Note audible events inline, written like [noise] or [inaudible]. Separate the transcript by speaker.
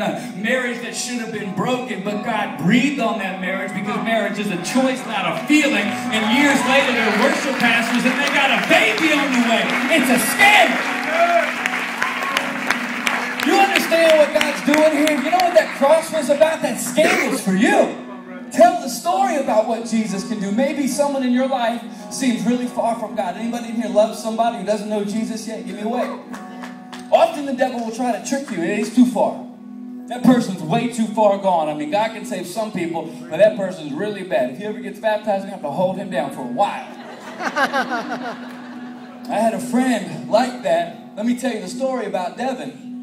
Speaker 1: a marriage that should have been broken, but God breathed on that marriage because marriage is a choice, not a feeling. And years later, they're worship pastors and they got a baby on the way. It's a scandal. You understand what God's doing here? You know what that cross was about? That scandal's for you. Tell the story about what Jesus can do. Maybe someone in your life seems really far from God. Anybody in here loves somebody who doesn't know Jesus yet? Give me a wave. Often the devil will try to trick you. It is too far. That person's way too far gone. I mean, God can save some people, but that person's really bad. If he ever gets baptized, you have to hold him down for a while. [laughs] I had a friend like that. Let me tell you the story about Devin.